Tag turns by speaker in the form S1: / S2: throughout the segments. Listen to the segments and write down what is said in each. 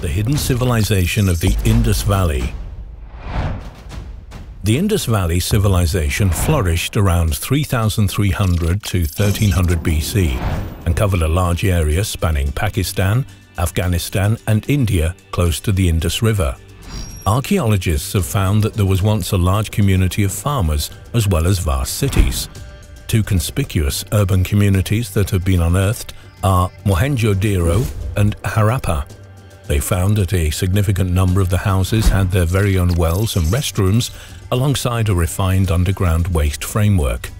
S1: the hidden civilization of the Indus Valley. The Indus Valley civilization flourished around 3300 to 1300 BC and covered a large area spanning Pakistan, Afghanistan and India close to the Indus River. Archaeologists have found that there was once a large community of farmers as well as vast cities. Two conspicuous urban communities that have been unearthed are Mohenjo-Daro and Harappa. They found that a significant number of the houses had their very own wells and restrooms alongside a refined underground waste framework.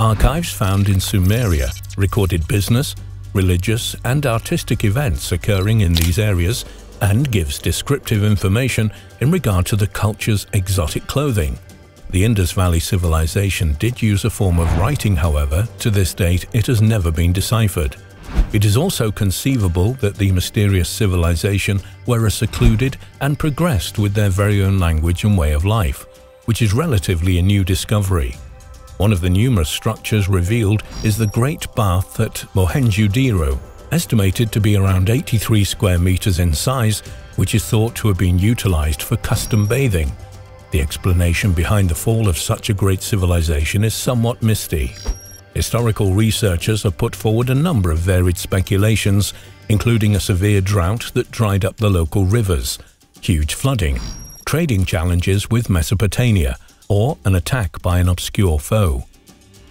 S1: Archives found in Sumeria recorded business, religious and artistic events occurring in these areas and gives descriptive information in regard to the culture's exotic clothing. The Indus Valley civilization did use a form of writing, however, to this date it has never been deciphered. It is also conceivable that the mysterious civilization were a secluded and progressed with their very own language and way of life, which is relatively a new discovery. One of the numerous structures revealed is the Great Bath at Mohenjo-Daro, estimated to be around 83 square meters in size, which is thought to have been utilized for custom bathing. The explanation behind the fall of such a great civilization is somewhat misty. Historical researchers have put forward a number of varied speculations, including a severe drought that dried up the local rivers, huge flooding, trading challenges with Mesopotamia, or an attack by an obscure foe.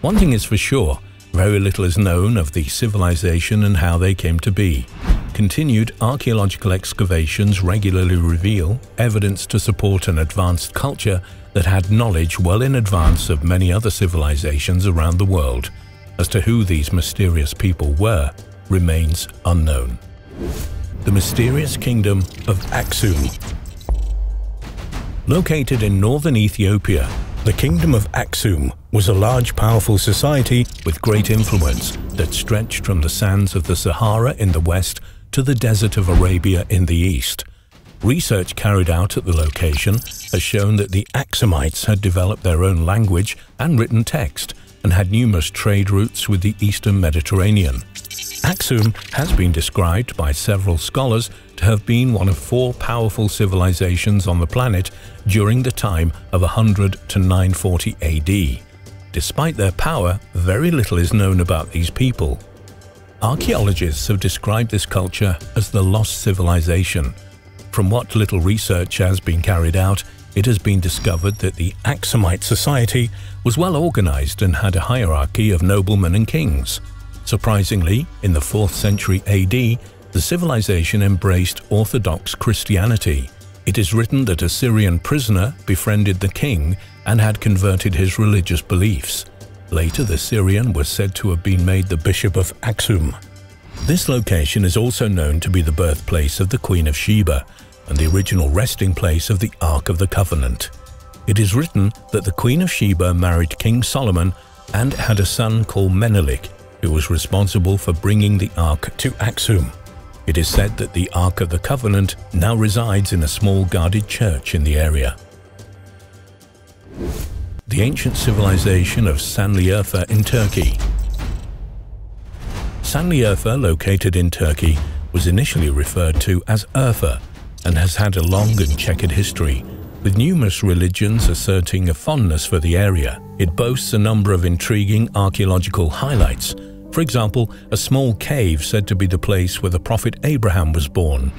S1: One thing is for sure, very little is known of the civilization and how they came to be. Continued archaeological excavations regularly reveal evidence to support an advanced culture that had knowledge well in advance of many other civilizations around the world. As to who these mysterious people were remains unknown. The mysterious kingdom of Aksum. Located in northern Ethiopia, the kingdom of Aksum was a large powerful society with great influence that stretched from the sands of the Sahara in the west to the desert of Arabia in the east. Research carried out at the location has shown that the Aksumites had developed their own language and written text and had numerous trade routes with the eastern Mediterranean. Aksum has been described by several scholars to have been one of four powerful civilizations on the planet during the time of 100 to 940 AD. Despite their power, very little is known about these people. Archaeologists have described this culture as the lost civilization, from what little research has been carried out, it has been discovered that the Aksumite society was well organized and had a hierarchy of noblemen and kings. Surprisingly, in the 4th century AD, the civilization embraced Orthodox Christianity. It is written that a Syrian prisoner befriended the king and had converted his religious beliefs. Later, the Syrian was said to have been made the Bishop of Aksum. This location is also known to be the birthplace of the Queen of Sheba and the original resting place of the Ark of the Covenant. It is written that the Queen of Sheba married King Solomon and had a son called Menelik, who was responsible for bringing the Ark to Axum. It is said that the Ark of the Covenant now resides in a small guarded church in the area. The ancient civilization of Sanliurfa in Turkey Sanliurfa, located in Turkey, was initially referred to as Urfa and has had a long and checkered history, with numerous religions asserting a fondness for the area. It boasts a number of intriguing archaeological highlights. For example, a small cave said to be the place where the prophet Abraham was born.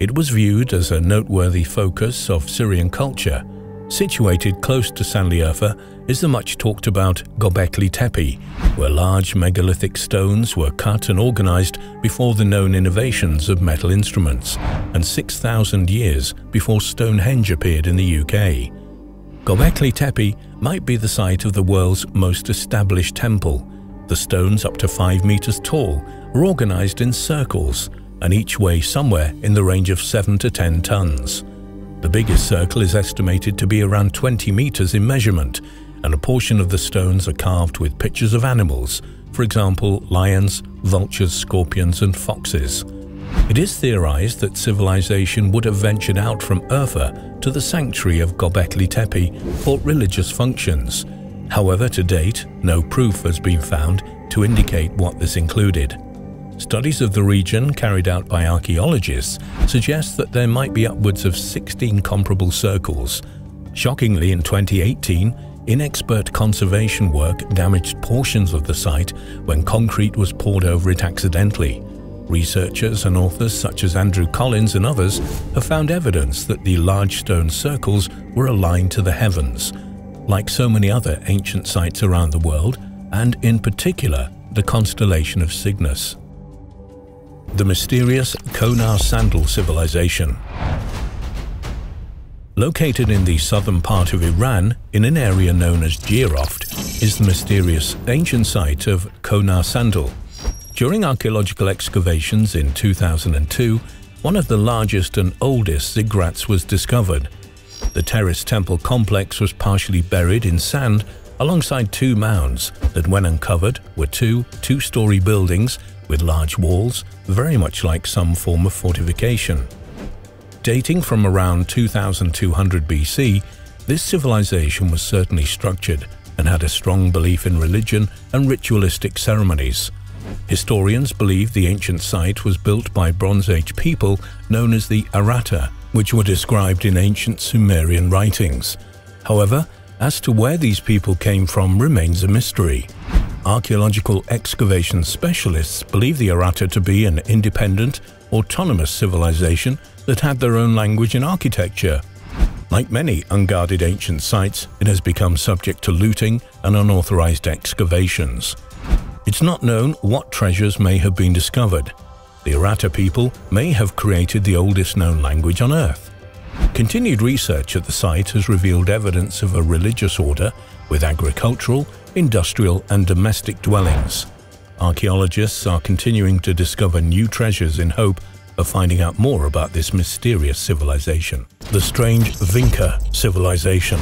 S1: It was viewed as a noteworthy focus of Syrian culture Situated close to Sanliurfa is the much talked about Gobekli Tepe, where large megalithic stones were cut and organized before the known innovations of metal instruments, and 6,000 years before Stonehenge appeared in the UK. Gobekli Tepe might be the site of the world's most established temple. The stones up to 5 meters tall were organized in circles and each weigh somewhere in the range of 7 to 10 tons. The biggest circle is estimated to be around 20 meters in measurement, and a portion of the stones are carved with pictures of animals, for example, lions, vultures, scorpions, and foxes. It is theorized that civilization would have ventured out from Urfa to the sanctuary of Gobekli Tepe for religious functions. However, to date, no proof has been found to indicate what this included. Studies of the region carried out by archaeologists suggest that there might be upwards of 16 comparable circles. Shockingly, in 2018, inexpert conservation work damaged portions of the site when concrete was poured over it accidentally. Researchers and authors such as Andrew Collins and others have found evidence that the large stone circles were aligned to the heavens. Like so many other ancient sites around the world, and in particular the constellation of Cygnus the mysterious Konar Sandal civilization. Located in the southern part of Iran, in an area known as Jiroft, is the mysterious ancient site of Konar Sandal. During archaeological excavations in 2002, one of the largest and oldest ziggurats was discovered. The terrace temple complex was partially buried in sand alongside two mounds that when uncovered were two two-story buildings with large walls, very much like some form of fortification. Dating from around 2200 BC, this civilization was certainly structured and had a strong belief in religion and ritualistic ceremonies. Historians believe the ancient site was built by Bronze Age people known as the Aratta, which were described in ancient Sumerian writings. However, as to where these people came from remains a mystery. Archaeological excavation specialists believe the Aratta to be an independent, autonomous civilization that had their own language and architecture. Like many unguarded ancient sites, it has become subject to looting and unauthorized excavations. It's not known what treasures may have been discovered. The Aratta people may have created the oldest known language on Earth. Continued research at the site has revealed evidence of a religious order with agricultural, industrial and domestic dwellings. Archaeologists are continuing to discover new treasures in hope of finding out more about this mysterious civilization. The strange Vinca civilization.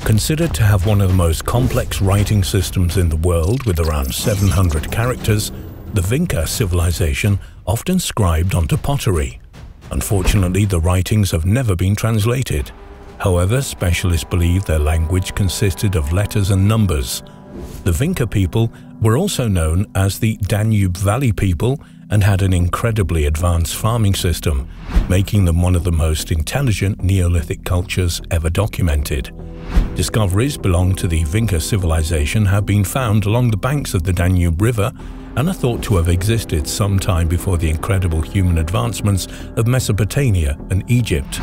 S1: Considered to have one of the most complex writing systems in the world with around 700 characters, the Vinca civilization often scribed onto pottery. Unfortunately, the writings have never been translated. However, specialists believe their language consisted of letters and numbers. The Vinca people were also known as the Danube Valley people and had an incredibly advanced farming system, making them one of the most intelligent Neolithic cultures ever documented. Discoveries belonging to the Vinca civilization have been found along the banks of the Danube River and are thought to have existed sometime before the incredible human advancements of Mesopotamia and Egypt.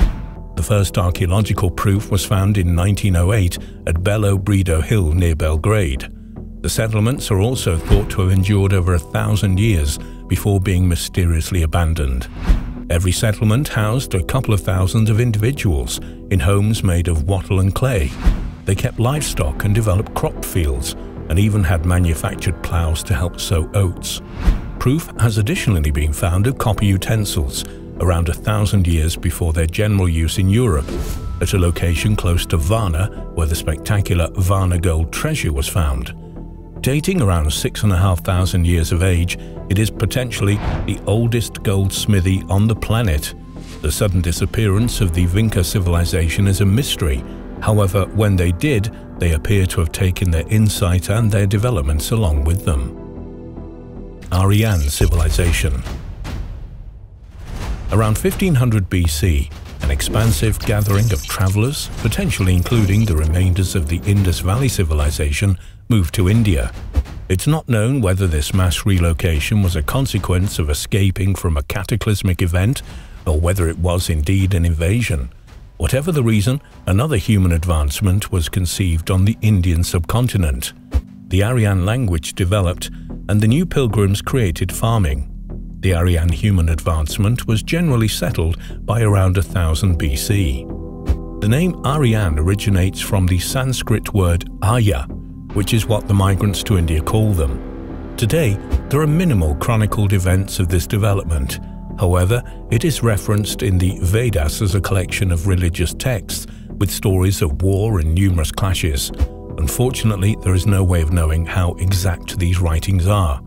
S1: The first archaeological proof was found in 1908 at Belo Brdo Hill near Belgrade. The settlements are also thought to have endured over a thousand years before being mysteriously abandoned. Every settlement housed a couple of thousands of individuals in homes made of wattle and clay. They kept livestock and developed crop fields and even had manufactured ploughs to help sow oats. Proof has additionally been found of copper utensils around a thousand years before their general use in Europe, at a location close to Varna where the spectacular Varna gold treasure was found. Dating around 6,500 years of age, it is potentially the oldest gold smithy on the planet. The sudden disappearance of the Vinca civilization is a mystery. However, when they did, they appear to have taken their insight and their developments along with them. Aryan Civilization Around 1500 BC, an expansive gathering of travelers, potentially including the remainders of the Indus Valley civilization, moved to India. It's not known whether this mass relocation was a consequence of escaping from a cataclysmic event or whether it was indeed an invasion. Whatever the reason, another human advancement was conceived on the Indian subcontinent. The Aryan language developed, and the new pilgrims created farming. The Aryan human advancement was generally settled by around 1000 BC. The name Aryan originates from the Sanskrit word Arya, which is what the migrants to India call them. Today, there are minimal chronicled events of this development. However, it is referenced in the Vedas as a collection of religious texts with stories of war and numerous clashes. Unfortunately, there is no way of knowing how exact these writings are.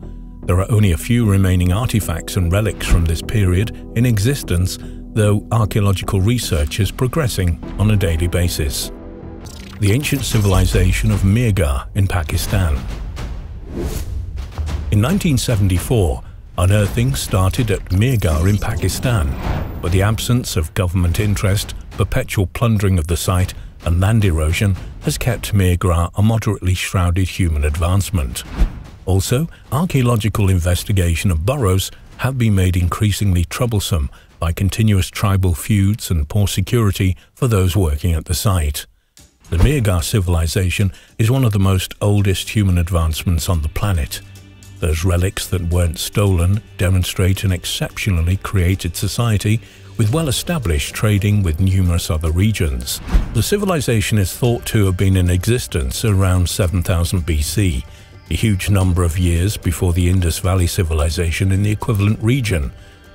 S1: There are only a few remaining artifacts and relics from this period in existence, though archaeological research is progressing on a daily basis. The ancient civilization of Mehrgarh in Pakistan. In 1974, unearthing started at Mehrgarh in Pakistan, but the absence of government interest, perpetual plundering of the site and land erosion has kept Mehrgarh a moderately shrouded human advancement. Also, archaeological investigation of burrows have been made increasingly troublesome by continuous tribal feuds and poor security for those working at the site. The Mehrgarh civilization is one of the most oldest human advancements on the planet, those relics that weren't stolen demonstrate an exceptionally created society with well-established trading with numerous other regions. The civilization is thought to have been in existence around 7000 BC, a huge number of years before the Indus Valley civilization in the equivalent region.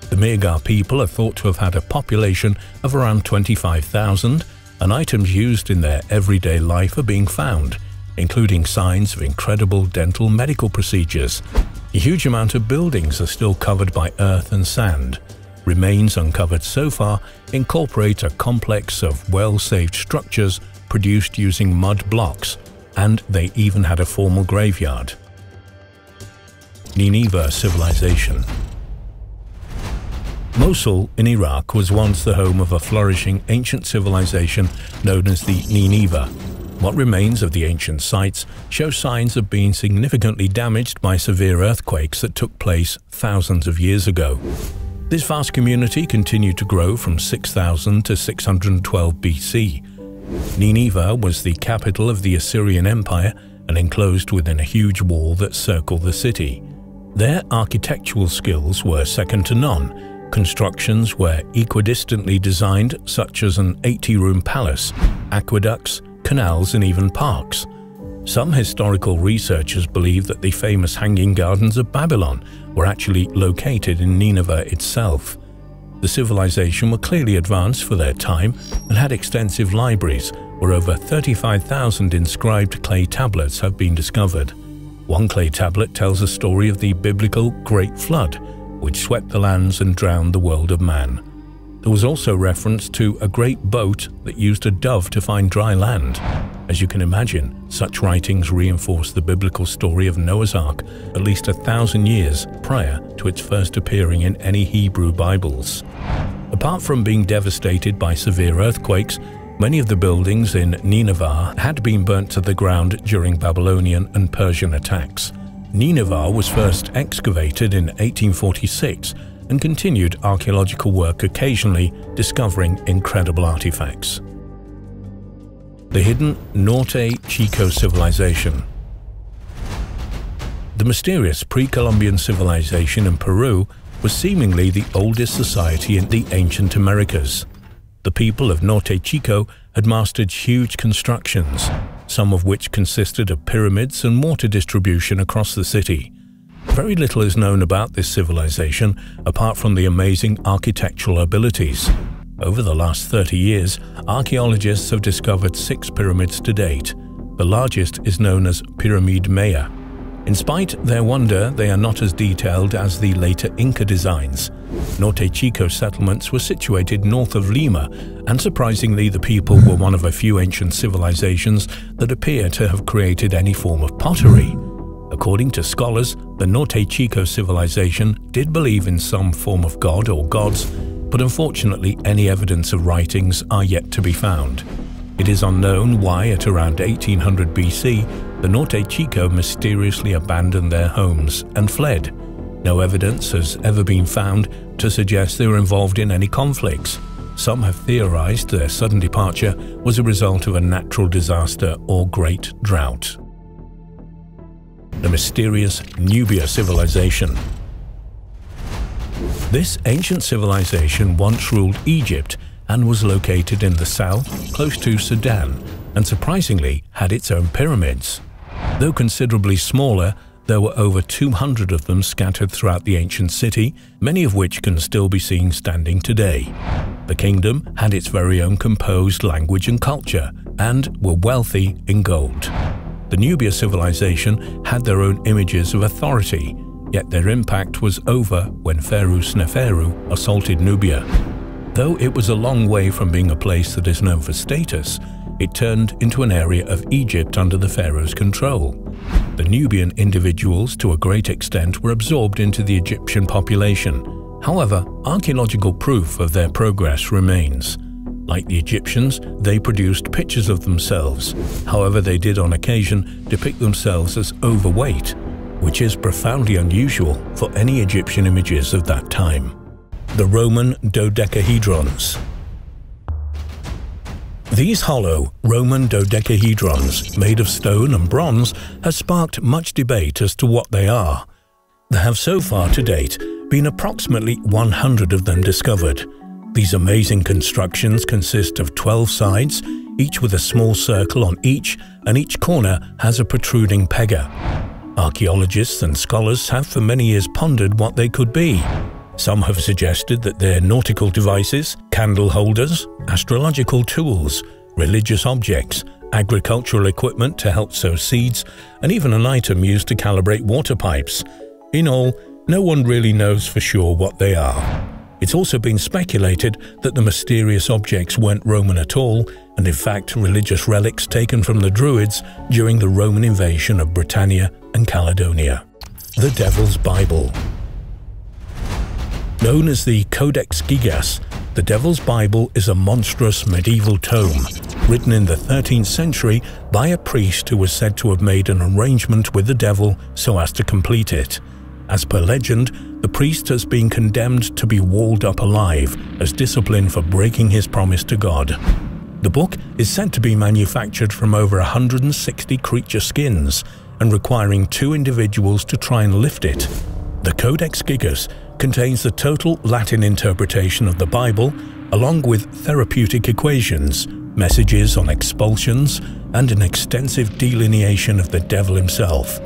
S1: The Mehrgarh people are thought to have had a population of around 25,000 and items used in their everyday life are being found, including signs of incredible dental medical procedures. A huge amount of buildings are still covered by earth and sand. Remains uncovered so far incorporate a complex of well-saved structures produced using mud blocks, and they even had a formal graveyard. Nineveh Civilization Mosul in Iraq was once the home of a flourishing ancient civilization known as the Nineveh, what remains of the ancient sites show signs of being significantly damaged by severe earthquakes that took place thousands of years ago. This vast community continued to grow from 6000 to 612 BC. Nineveh was the capital of the Assyrian Empire and enclosed within a huge wall that circled the city. Their architectural skills were second to none. Constructions were equidistantly designed, such as an 80-room palace, aqueducts, canals and even parks. Some historical researchers believe that the famous Hanging Gardens of Babylon were actually located in Nineveh itself. The civilization were clearly advanced for their time and had extensive libraries where over 35,000 inscribed clay tablets have been discovered. One clay tablet tells a story of the biblical Great Flood, which swept the lands and drowned the world of man. There was also reference to a great boat that used a dove to find dry land. As you can imagine, such writings reinforce the biblical story of Noah's Ark at least a thousand years prior to its first appearing in any Hebrew Bibles. Apart from being devastated by severe earthquakes, many of the buildings in Nineveh had been burnt to the ground during Babylonian and Persian attacks. Nineveh was first excavated in 1846 and continued archaeological work occasionally discovering incredible artifacts. The hidden Norte Chico civilization The mysterious pre-Columbian civilization in Peru was seemingly the oldest society in the ancient Americas. The people of Norte Chico had mastered huge constructions, some of which consisted of pyramids and water distribution across the city. Very little is known about this civilization apart from the amazing architectural abilities. Over the last 30 years, archaeologists have discovered six pyramids to date. The largest is known as Pyramid Maya. In spite their wonder, they are not as detailed as the later Inca designs. Norte Chico settlements were situated north of Lima, and surprisingly the people were one of a few ancient civilizations that appear to have created any form of pottery. According to scholars, the Norte Chico civilization did believe in some form of god or gods, but unfortunately any evidence of writings are yet to be found. It is unknown why at around 1800 BC, the Norte Chico mysteriously abandoned their homes and fled. No evidence has ever been found to suggest they were involved in any conflicts. Some have theorized their sudden departure was a result of a natural disaster or great drought the mysterious Nubia civilization. This ancient civilization once ruled Egypt and was located in the south, close to Sudan, and surprisingly had its own pyramids. Though considerably smaller, there were over 200 of them scattered throughout the ancient city, many of which can still be seen standing today. The kingdom had its very own composed language and culture, and were wealthy in gold. The Nubia civilization had their own images of authority, yet their impact was over when Pharaoh Sneferu assaulted Nubia. Though it was a long way from being a place that is known for status, it turned into an area of Egypt under the pharaoh's control. the Nubian individuals to a great extent were absorbed into the Egyptian population. However, archaeological proof of their progress remains. Like the Egyptians, they produced pictures of themselves. However, they did on occasion depict themselves as overweight, which is profoundly unusual for any Egyptian images of that time. The Roman dodecahedrons these hollow Roman dodecahedrons, made of stone and bronze, have sparked much debate as to what they are. There have so far to date been approximately 100 of them discovered. These amazing constructions consist of 12 sides, each with a small circle on each, and each corner has a protruding pega. Archaeologists and scholars have for many years pondered what they could be. Some have suggested that they're nautical devices, candle holders, astrological tools, religious objects, agricultural equipment to help sow seeds, and even an item used to calibrate water pipes. In all, no one really knows for sure what they are. It's also been speculated that the mysterious objects weren't Roman at all, and in fact religious relics taken from the Druids during the Roman invasion of Britannia and Caledonia. The Devil's Bible Known as the Codex Gigas, the Devil's Bible is a monstrous medieval tome, written in the 13th century by a priest who was said to have made an arrangement with the devil so as to complete it. As per legend, the priest has been condemned to be walled up alive as discipline for breaking his promise to God. The book is said to be manufactured from over 160 creature skins and requiring two individuals to try and lift it. The Codex Gigas contains the total Latin interpretation of the Bible, along with therapeutic equations, messages on expulsions, and an extensive delineation of the devil himself.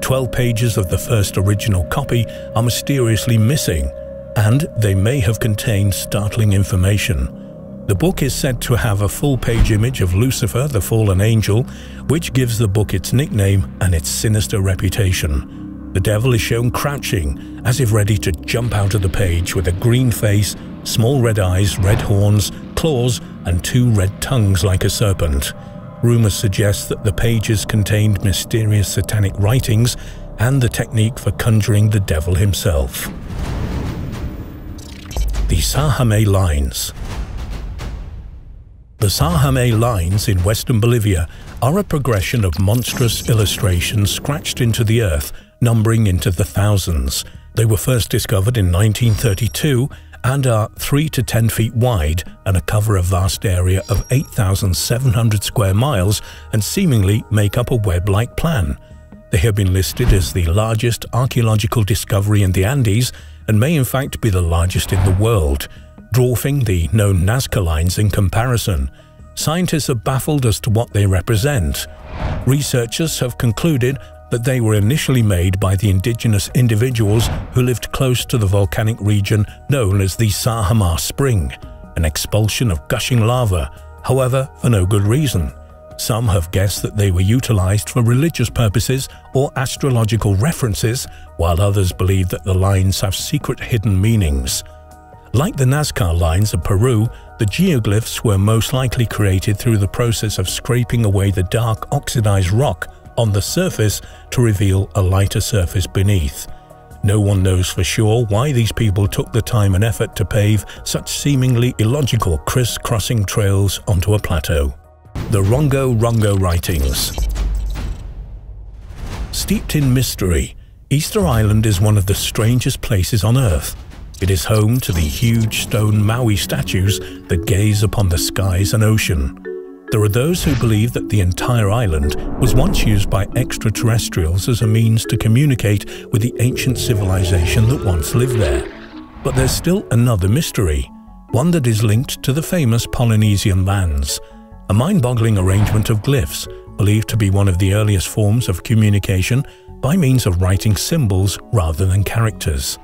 S1: Twelve pages of the first original copy are mysteriously missing, and they may have contained startling information. The book is said to have a full-page image of Lucifer, the fallen angel, which gives the book its nickname and its sinister reputation. The devil is shown crouching, as if ready to jump out of the page with a green face, small red eyes, red horns, claws, and two red tongues like a serpent. Rumours suggest that the pages contained mysterious satanic writings and the technique for conjuring the devil himself. The Sajama Lines The Sajama Lines in western Bolivia are a progression of monstrous illustrations scratched into the earth numbering into the thousands. They were first discovered in 1932 and are 3 to 10 feet wide and cover a vast area of 8,700 square miles and seemingly make up a web-like plan. They have been listed as the largest archaeological discovery in the Andes and may in fact be the largest in the world, dwarfing the known Nazca lines in comparison. Scientists are baffled as to what they represent. Researchers have concluded that they were initially made by the indigenous individuals who lived close to the volcanic region known as the Sajama Spring, an expulsion of gushing lava, however, for no good reason. Some have guessed that they were utilized for religious purposes or astrological references, while others believe that the lines have secret hidden meanings. Like the Nazca lines of Peru, the geoglyphs were most likely created through the process of scraping away the dark oxidized rock on the surface to reveal a lighter surface beneath. No one knows for sure why these people took the time and effort to pave such seemingly illogical criss-crossing trails onto a plateau. The Rongo Rongo Writings Steeped in mystery, Easter Island is one of the strangest places on Earth. It is home to the huge stone Moai statues that gaze upon the skies and ocean. There are those who believe that the entire island was once used by extraterrestrials as a means to communicate with the ancient civilization that once lived there. But there's still another mystery, one that is linked to the famous Polynesian lands, a mind-boggling arrangement of glyphs believed to be one of the earliest forms of communication by means of writing symbols rather than characters.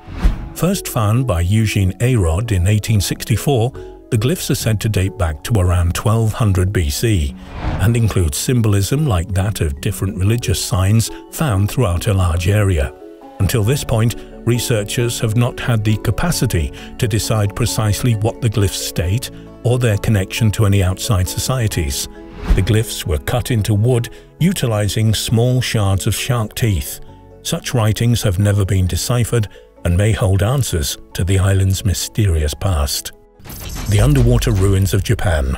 S1: First found by Eugène Eyraud in 1864, the glyphs are said to date back to around 1200 BC and include symbolism like that of different religious signs found throughout a large area. Until this point, researchers have not had the capacity to decide precisely what the glyphs state or their connection to any outside societies. The glyphs were cut into wood utilizing small shards of shark teeth. Such writings have never been deciphered and may hold answers to the island's mysterious past. The underwater ruins of Japan.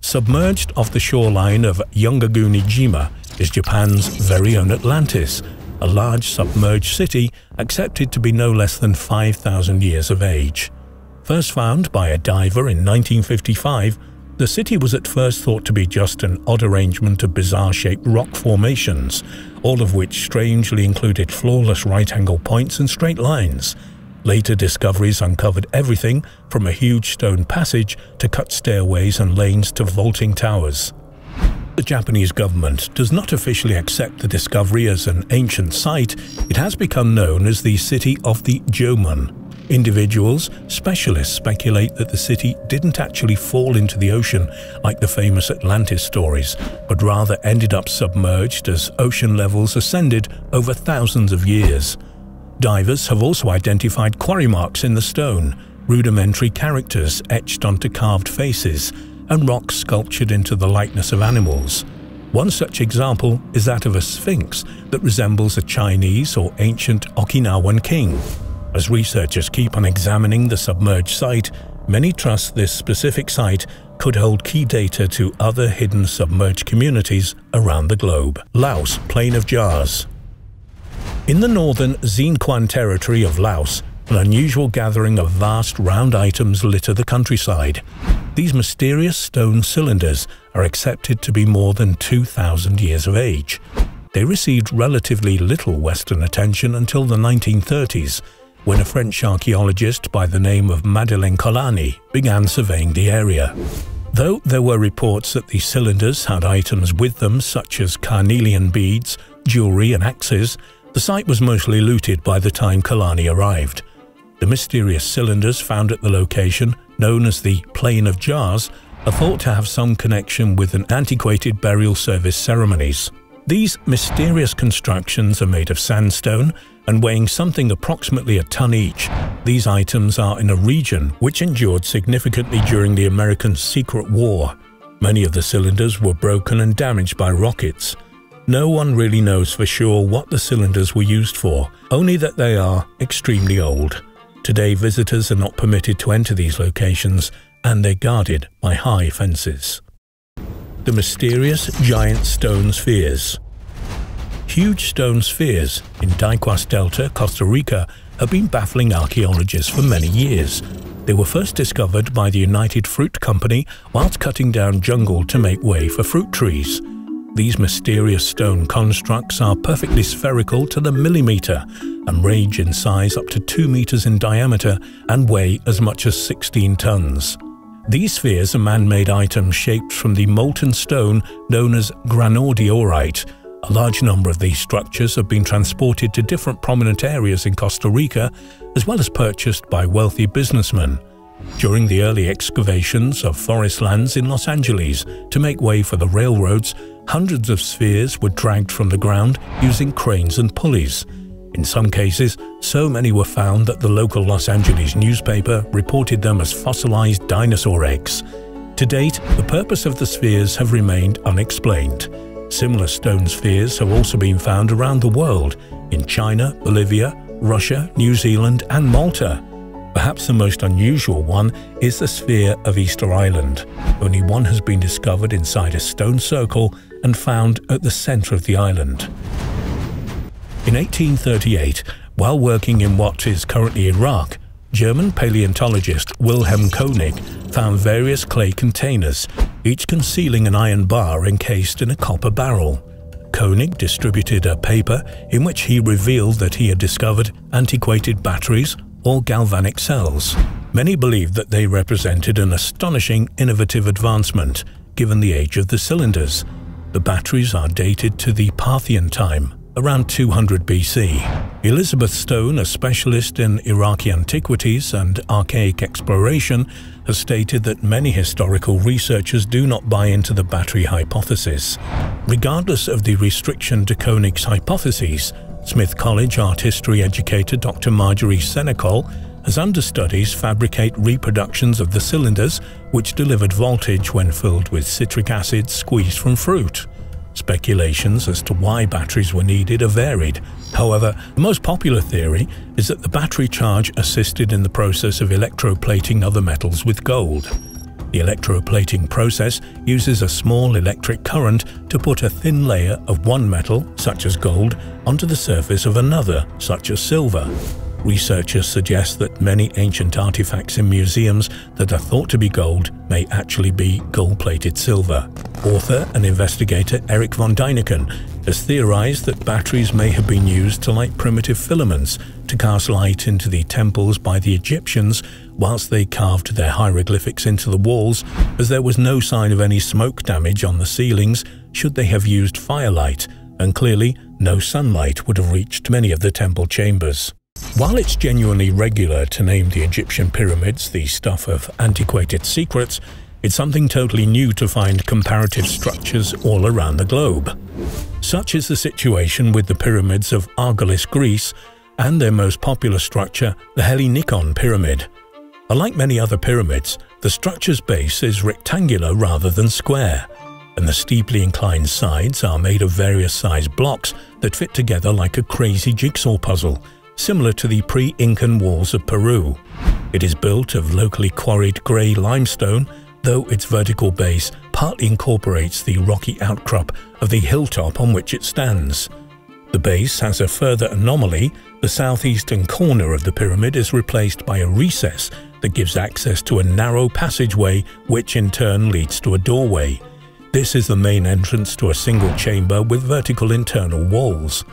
S1: Submerged off the shoreline of Yonaguni-jima is Japan's very own Atlantis, a large submerged city accepted to be no less than 5,000 years of age. First found by a diver in 1955, the city was at first thought to be just an odd arrangement of bizarre-shaped rock formations, all of which strangely included flawless right-angle points and straight lines. Later discoveries uncovered everything from a huge stone passage to cut stairways and lanes to vaulting towers. The Japanese government does not officially accept the discovery as an ancient site, it has become known as the City of the Jomon. Individuals, specialists speculate that the city didn't actually fall into the ocean like the famous Atlantis stories, but rather ended up submerged as ocean levels ascended over thousands of years. Divers have also identified quarry marks in the stone, rudimentary characters etched onto carved faces, and rocks sculptured into the likeness of animals. One such example is that of a sphinx that resembles a Chinese or ancient Okinawan king. As researchers keep on examining the submerged site, many trust this specific site could hold key data to other hidden submerged communities around the globe. Laos Plain of Jars In the northern Xieng Khouang territory of Laos, an unusual gathering of vast round items litter the countryside. These mysterious stone cylinders are accepted to be more than 2,000 years of age. They received relatively little Western attention until the 1930s, when a French archaeologist by the name of Madeleine Colani began surveying the area. Though there were reports that the cylinders had items with them such as carnelian beads, jewelry and axes, the site was mostly looted by the time Colani arrived. The mysterious cylinders found at the location, known as the Plain of Jars, are thought to have some connection with an antiquated burial service ceremonies. These mysterious constructions are made of sandstone and weighing something approximately a ton each. These items are in a region which endured significantly during the American Secret War. Many of the cylinders were broken and damaged by rockets. No one really knows for sure what the cylinders were used for, only that they are extremely old. Today, visitors are not permitted to enter these locations and they're guarded by high fences. The mysterious giant stone spheres. Huge stone spheres in Diquís Delta, Costa Rica, have been baffling archaeologists for many years. They were first discovered by the United Fruit Company whilst cutting down jungle to make way for fruit trees. These mysterious stone constructs are perfectly spherical to the millimetre and range in size up to 2 metres in diameter and weigh as much as 16 tonnes. These spheres are man-made items shaped from the molten stone known as granodiorite. A large number of these structures have been transported to different prominent areas in Costa Rica, as well as purchased by wealthy businessmen. During the early excavations of forest lands in Los Angeles to make way for the railroads, hundreds of spheres were dragged from the ground using cranes and pulleys. In some cases, so many were found that the local Los Angeles newspaper reported them as fossilized dinosaur eggs. To date, the purpose of the spheres have remained unexplained. Similar stone spheres have also been found around the world, in China, Bolivia, Russia, New Zealand and Malta. Perhaps the most unusual one is the sphere of Easter Island. Only one has been discovered inside a stone circle and found at the center of the island. In 1838, while working in what is currently Iraq, German paleontologist Wilhelm Koenig found various clay containers, each concealing an iron bar encased in a copper barrel. Koenig distributed a paper in which he revealed that he had discovered antiquated batteries or galvanic cells. Many believed that they represented an astonishing innovative advancement given the age of the cylinders, the batteries are dated to the Parthian time, around 200 BC. Elizabeth Stone, a specialist in Iraqi antiquities and archaic exploration, has stated that many historical researchers do not buy into the battery hypothesis. Regardless of the restriction to Koenig's hypotheses, Smith College art history educator Dr. Marjorie Senechal as understudies fabricate reproductions of the cylinders which delivered voltage when filled with citric acid squeezed from fruit. Speculations as to why batteries were needed are varied. However, the most popular theory is that the battery charge assisted in the process of electroplating other metals with gold. The electroplating process uses a small electric current to put a thin layer of one metal, such as gold, onto the surface of another, such as silver. Researchers suggest that many ancient artifacts in museums that are thought to be gold may actually be gold-plated silver. Author and investigator Eric von Däniken has theorized that batteries may have been used to light primitive filaments to cast light into the temples by the Egyptians whilst they carved their hieroglyphics into the walls, as there was no sign of any smoke damage on the ceilings should they have used firelight, and clearly no sunlight would have reached many of the temple chambers. While it's genuinely regular to name the Egyptian pyramids the stuff of antiquated secrets, it's something totally new to find comparative structures all around the globe. Such is the situation with the pyramids of Argolis, Greece, and their most popular structure, the Hellinikon Pyramid. Unlike many other pyramids, the structure's base is rectangular rather than square, and the steeply inclined sides are made of various sized blocks that fit together like a crazy jigsaw puzzle, similar to the pre-Incan walls of Peru. It is built of locally quarried grey limestone, though its vertical base partly incorporates the rocky outcrop of the hilltop on which it stands. The base has a further anomaly. The southeastern corner of the pyramid is replaced by a recess that gives access to a narrow passageway which in turn leads to a doorway. This is the main entrance to a single chamber with vertical internal walls.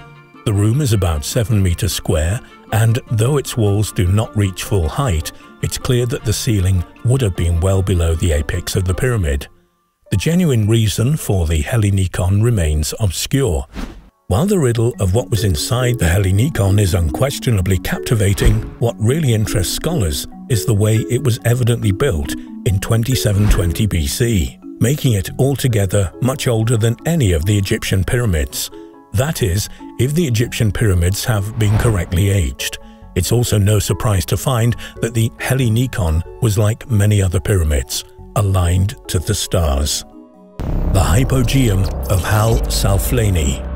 S1: The room is about 7 meters square, and though its walls do not reach full height, it's clear that the ceiling would have been well below the apex of the pyramid. The genuine reason for the Hellinikon remains obscure. While the riddle of what was inside the Hellinikon is unquestionably captivating, what really interests scholars is the way it was evidently built in 2720 BC, making it altogether much older than any of the Egyptian pyramids. That is, if the Egyptian pyramids have been correctly aged. It's also no surprise to find that the Hellinikon was like many other pyramids, aligned to the stars. The Hypogeum of Hal Saflieni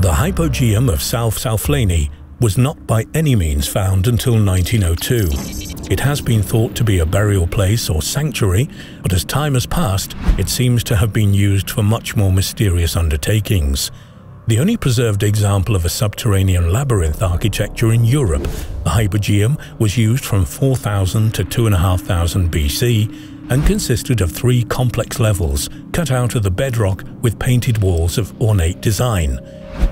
S1: The Hypogeum of South Saflieni was not by any means found until 1902. It has been thought to be a burial place or sanctuary, but as time has passed, it seems to have been used for much more mysterious undertakings. The only preserved example of a subterranean labyrinth architecture in Europe, the Hypogeum was used from 4000 to 2500 BC and consisted of three complex levels cut out of the bedrock with painted walls of ornate design.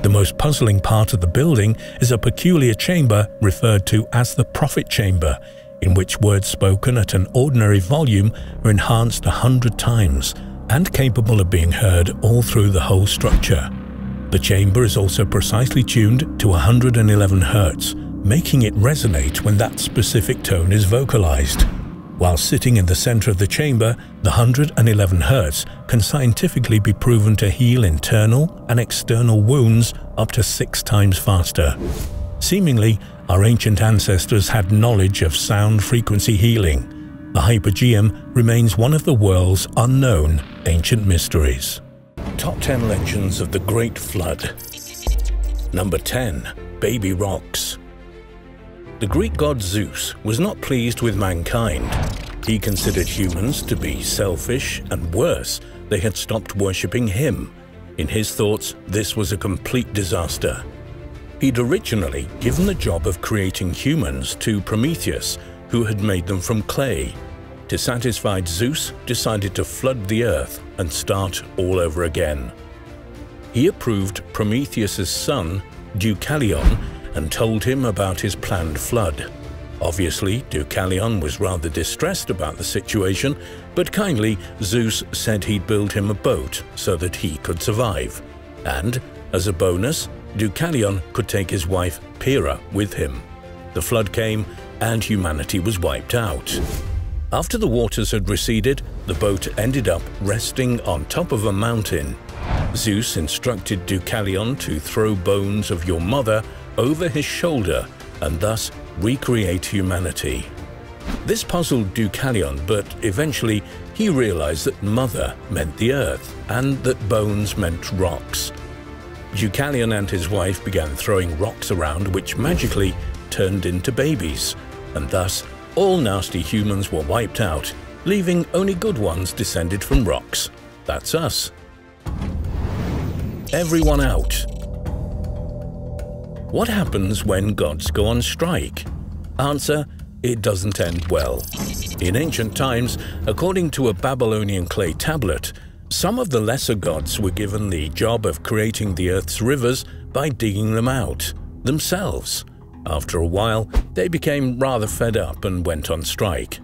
S1: The most puzzling part of the building is a peculiar chamber referred to as the prophet chamber, in which words spoken at an ordinary volume are enhanced a hundred times and capable of being heard all through the whole structure. The chamber is also precisely tuned to 111 Hz, making it resonate when that specific tone is vocalized. While sitting in the center of the chamber, the 111 Hz can scientifically be proven to heal internal and external wounds up to six times faster. Seemingly, our ancient ancestors had knowledge of sound frequency healing. The Hypogeum remains one of the world's unknown ancient mysteries. Top 10 Legends of the Great Flood Number 10. Baby Rocks The Greek god Zeus was not pleased with mankind. He considered humans to be selfish and worse, they had stopped worshipping him. In his thoughts, this was a complete disaster. He'd originally given the job of creating humans to Prometheus, who had made them from clay, dissatisfied Zeus decided to flood the earth and start all over again. He approved Prometheus's son, Deucalion, and told him about his planned flood. Obviously, Deucalion was rather distressed about the situation, but kindly, Zeus said he'd build him a boat so that he could survive. And, as a bonus, Deucalion could take his wife Pyrrha with him. The flood came, and humanity was wiped out. After the waters had receded, the boat ended up resting on top of a mountain. Zeus instructed Deucalion to throw bones of your mother over his shoulder, and thus recreate humanity. This puzzled Deucalion, but eventually he realized that mother meant the earth and that bones meant rocks. Deucalion and his wife began throwing rocks around which magically turned into babies, and thus all nasty humans were wiped out, leaving only good ones descended from rocks. That's us. Everyone out. What happens when gods go on strike? Answer, it doesn't end well. In ancient times, according to a Babylonian clay tablet, some of the lesser gods were given the job of creating the earth's rivers by digging them out, themselves. After a while, they became rather fed up and went on strike.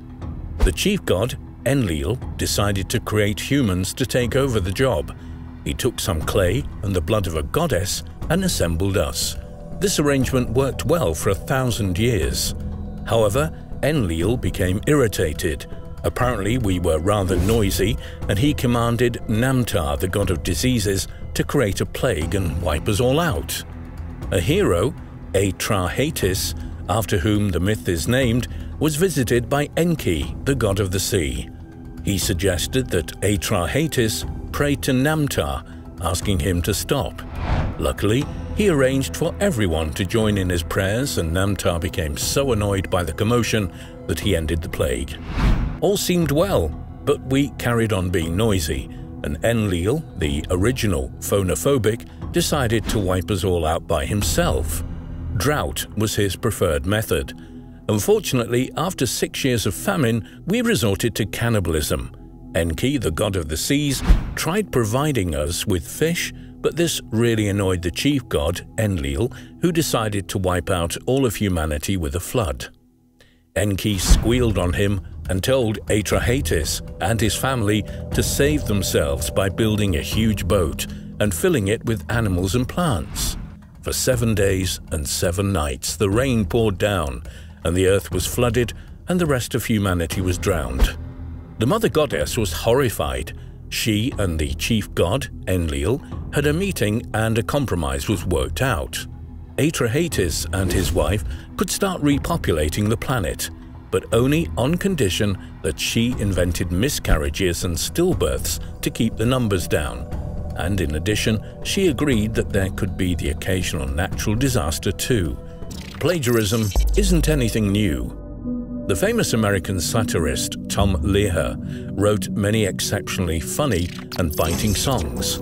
S1: The chief god, Enlil, decided to create humans to take over the job. He took some clay and the blood of a goddess and assembled us. This arrangement worked well for a thousand years. However, Enlil became irritated Apparently, we were rather noisy, and he commanded Namtar, the god of diseases, to create a plague and wipe us all out. A hero, Atrahasis, after whom the myth is named, was visited by Enki, the god of the sea. He suggested that Atrahasis pray to Namtar, asking him to stop. Luckily, he arranged for everyone to join in his prayers and Namtar became so annoyed by the commotion that he ended the plague. All seemed well, but we carried on being noisy, and Enlil, the original phonophobic, decided to wipe us all out by himself. Drought was his preferred method. Unfortunately, after six years of famine, we resorted to cannibalism. Enki, the god of the seas, tried providing us with fish, but this really annoyed the chief god, Enlil, who decided to wipe out all of humanity with a flood. Enki squealed on him and told Atrahasis and his family to save themselves by building a huge boat and filling it with animals and plants. For seven days and seven nights the rain poured down, and the earth was flooded, and the rest of humanity was drowned. The mother goddess was horrified. She and the chief god, Enlil, had a meeting and a compromise was worked out. Atrahasis and his wife could start repopulating the planet, but only on condition that she invented miscarriages and stillbirths to keep the numbers down. And in addition, she agreed that there could be the occasional natural disaster too. Plagiarism isn't anything new. The famous American satirist Tom Lehrer wrote many exceptionally funny and biting songs.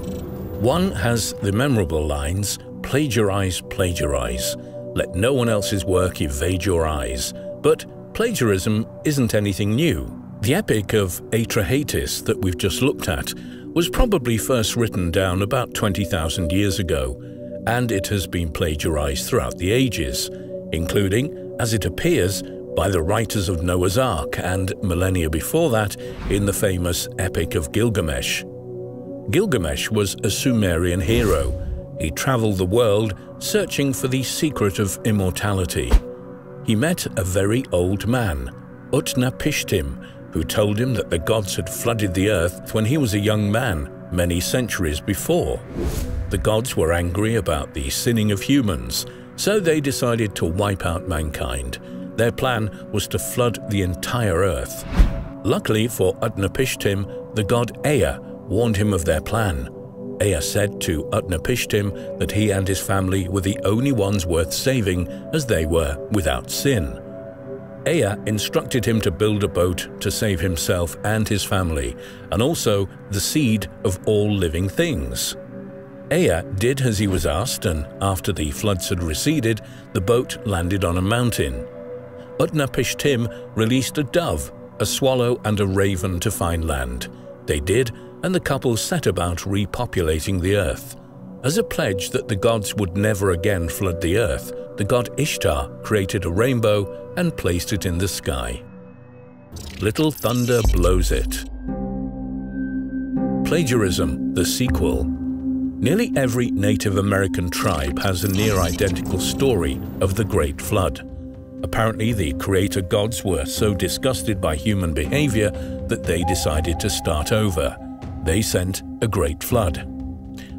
S1: One has the memorable lines, plagiarize, plagiarize. Let no one else's work evade your eyes. But plagiarism isn't anything new. The epic of Atrahasis that we've just looked at was probably first written down about 20,000 years ago, and it has been plagiarized throughout the ages, including, as it appears, by the writers of Noah's Ark and millennia before that in the famous Epic of Gilgamesh. Gilgamesh was a Sumerian hero he traveled the world searching for the secret of immortality. He met a very old man, Utnapishtim, who told him that the gods had flooded the earth when he was a young man many centuries before. The gods were angry about the sinning of humans, so they decided to wipe out mankind. Their plan was to flood the entire earth. Luckily for Utnapishtim, the god Ea warned him of their plan. Ea said to Utnapishtim that he and his family were the only ones worth saving as they were without sin. Ea instructed him to build a boat to save himself and his family, and also the seed of all living things. Ea did as he was asked, and after the floods had receded, the boat landed on a mountain. Utnapishtim released a dove, a swallow, and a raven to find land. They did, and the couple set about repopulating the earth. As a pledge that the gods would never again flood the earth, the god Ishtar created a rainbow and placed it in the sky. Little Thunder Blows It Plagiarism, the sequel. Nearly every Native American tribe has a near-identical story of the Great Flood. Apparently, the creator gods were so disgusted by human behavior that they decided to start over they sent a great flood.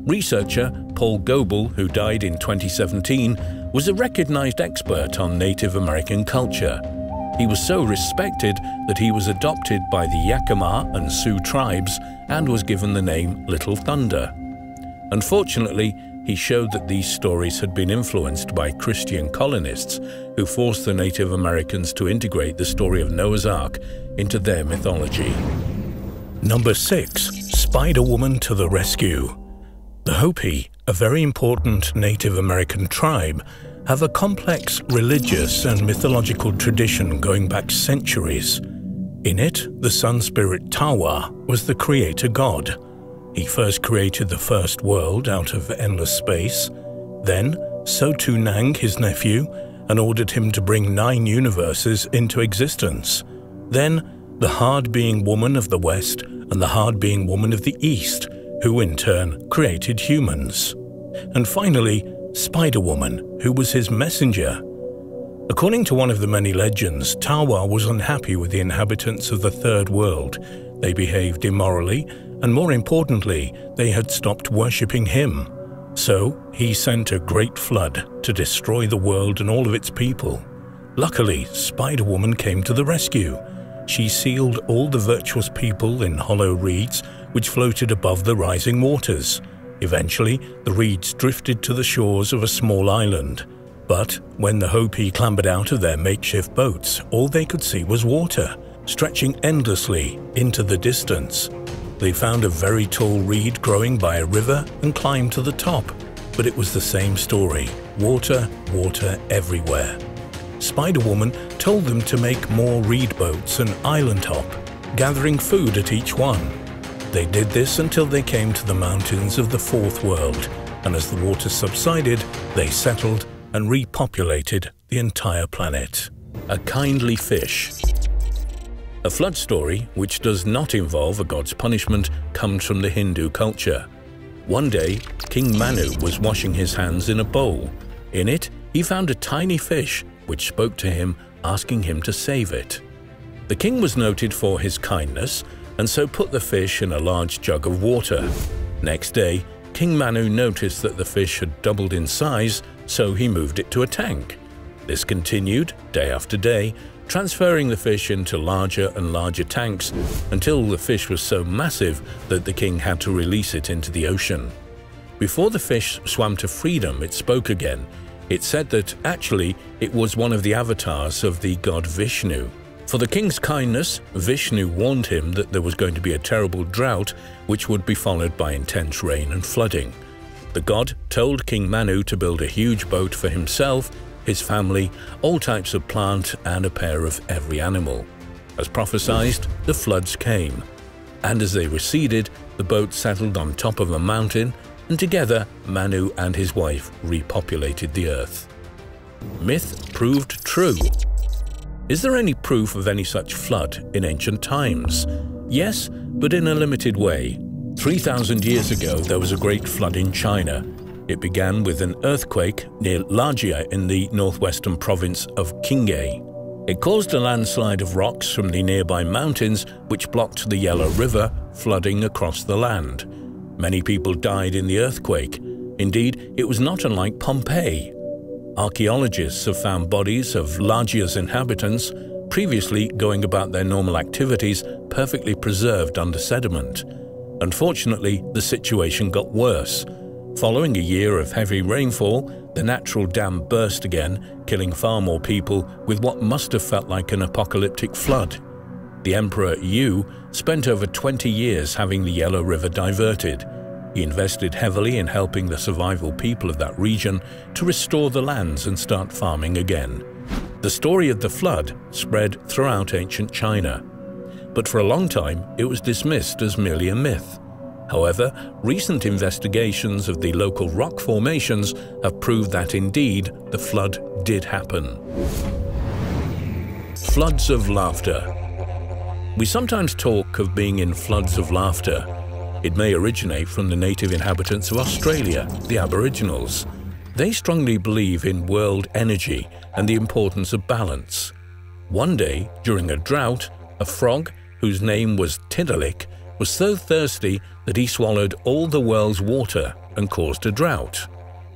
S1: Researcher Paul Goble, who died in 2017, was a recognized expert on Native American culture. He was so respected that he was adopted by the Yakima and Sioux tribes and was given the name Little Thunder. Unfortunately, he showed that these stories had been influenced by Christian colonists who forced the Native Americans to integrate the story of Noah's Ark into their mythology. Number 6. Spider-Woman to the Rescue The Hopi, a very important Native American tribe, have a complex religious and mythological tradition going back centuries. In it, the sun spirit Tawa was the creator god. He first created the first world out of endless space. Then, Sotuknang, his nephew, and ordered him to bring nine universes into existence. Then, the hard-being woman of the West and the hard-being woman of the East, who in turn created humans. And finally, Spider-Woman, who was his messenger. According to one of the many legends, Tawa was unhappy with the inhabitants of the Third World. They behaved immorally, and more importantly, they had stopped worshipping him. So he sent a great flood to destroy the world and all of its people. Luckily, Spider-Woman came to the rescue. She sealed all the virtuous people in hollow reeds which floated above the rising waters. Eventually, the reeds drifted to the shores of a small island. But when the Hopi clambered out of their makeshift boats, all they could see was water, stretching endlessly into the distance. They found a very tall reed growing by a river and climbed to the top. But it was the same story water, water everywhere. Spider Woman told them to make more reed boats and island hop, gathering food at each one. They did this until they came to the mountains of the Fourth World, and as the water subsided, they settled and repopulated the entire planet. A kindly fish. A flood story, which does not involve a god's punishment, comes from the Hindu culture. One day, King Manu was washing his hands in a bowl. In it, he found a tiny fish, which spoke to him, asking him to save it. The king was noted for his kindness and so put the fish in a large jug of water. Next day, King Manu noticed that the fish had doubled in size, so he moved it to a tank. This continued day after day, transferring the fish into larger and larger tanks until the fish was so massive that the king had to release it into the ocean. Before the fish swam to freedom, it spoke again. It said that actually it was one of the avatars of the god Vishnu. For the king's kindness, Vishnu warned him that there was going to be a terrible drought which would be followed by intense rain and flooding. The god told King Manu to build a huge boat for himself, his family, all types of plant and a pair of every animal. As prophesied, the floods came, and as they receded, the boat settled on top of a mountain, and together Manu and his wife repopulated the earth. Myth proved true is there any proof of any such flood in ancient times? Yes, but in a limited way. 3,000 years ago, there was a great flood in China. It began with an earthquake near Lajia in the northwestern province of Qinghai. It caused a landslide of rocks from the nearby mountains, which blocked the Yellow River, flooding across the land. Many people died in the earthquake. Indeed, it was not unlike Pompeii, Archaeologists have found bodies of Lajia's inhabitants, previously going about their normal activities, perfectly preserved under sediment. Unfortunately, the situation got worse. Following a year of heavy rainfall, the natural dam burst again, killing far more people with what must have felt like an apocalyptic flood. The Emperor Yu spent over 20 years having the Yellow River diverted, he invested heavily in helping the survival people of that region to restore the lands and start farming again. The story of the flood spread throughout ancient China. But for a long time, it was dismissed as merely a myth. However, recent investigations of the local rock formations have proved that indeed the flood did happen. Floods of Laughter We sometimes talk of being in floods of laughter, it may originate from the native inhabitants of Australia, the Aboriginals. They strongly believe in world energy and the importance of balance. One day, during a drought, a frog, whose name was Tiddalik, was so thirsty that he swallowed all the world's water and caused a drought.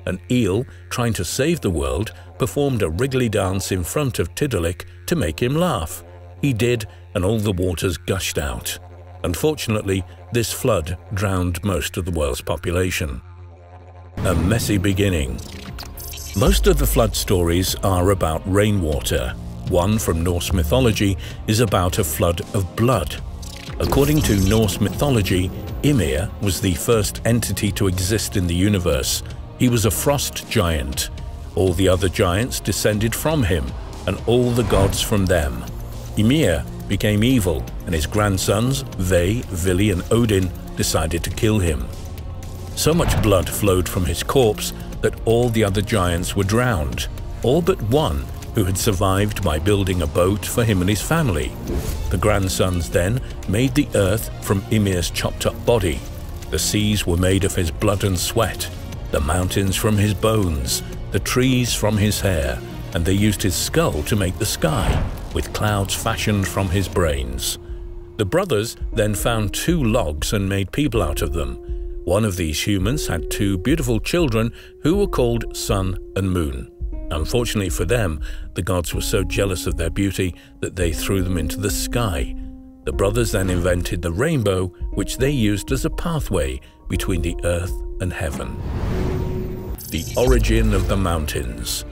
S1: An eel, trying to save the world, performed a wriggly dance in front of Tiddalik to make him laugh. He did, and all the waters gushed out. Unfortunately, this flood drowned most of the world's population. A messy beginning. Most of the flood stories are about rainwater. One from Norse mythology is about a flood of blood. According to Norse mythology, Ymir was the first entity to exist in the universe. He was a frost giant. All the other giants descended from him, and all the gods from them. Ymir became evil, and his grandsons, Ve, Vili, and Odin, decided to kill him. So much blood flowed from his corpse that all the other giants were drowned, all but one who had survived by building a boat for him and his family. The grandsons then made the earth from Ymir's chopped up body. The seas were made of his blood and sweat, the mountains from his bones, the trees from his hair, and they used his skull to make the sky, with clouds fashioned from his brains. The brothers then found two logs and made people out of them. One of these humans had two beautiful children who were called Sun and Moon. Unfortunately for them, the gods were so jealous of their beauty that they threw them into the sky. The brothers then invented the rainbow, which they used as a pathway between the earth and heaven. The origin of the mountains.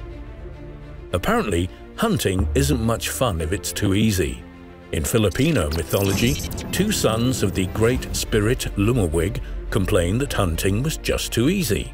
S1: Apparently, hunting isn't much fun if it's too easy. In Filipino mythology, two sons of the great spirit Lumawig complained that hunting was just too easy.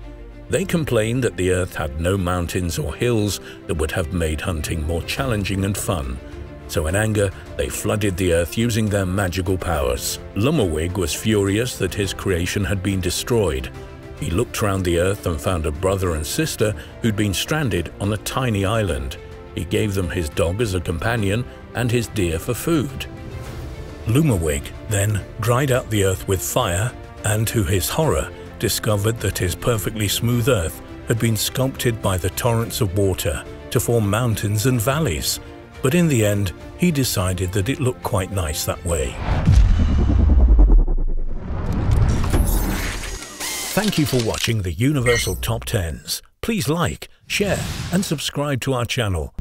S1: They complained that the earth had no mountains or hills that would have made hunting more challenging and fun. So in anger, they flooded the earth using their magical powers. Lumawig was furious that his creation had been destroyed. He looked around the earth and found a brother and sister who'd been stranded on a tiny island. He gave them his dog as a companion and his deer for food. Lumawig then dried out the earth with fire and, to his horror, discovered that his perfectly smooth earth had been sculpted by the torrents of water to form mountains and valleys, but in the end he decided that it looked quite nice that way. Thank you for watching the Universal Top 10s. Please like, share and subscribe to our channel.